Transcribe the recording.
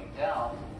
going down.